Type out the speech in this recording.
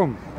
Boom.